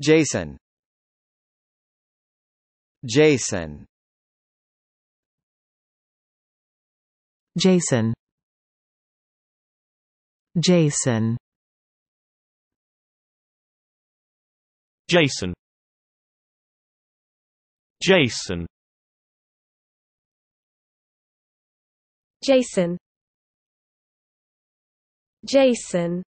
Jason. Jason. Jason. Jason. Jason. Jason. Jason. Jason.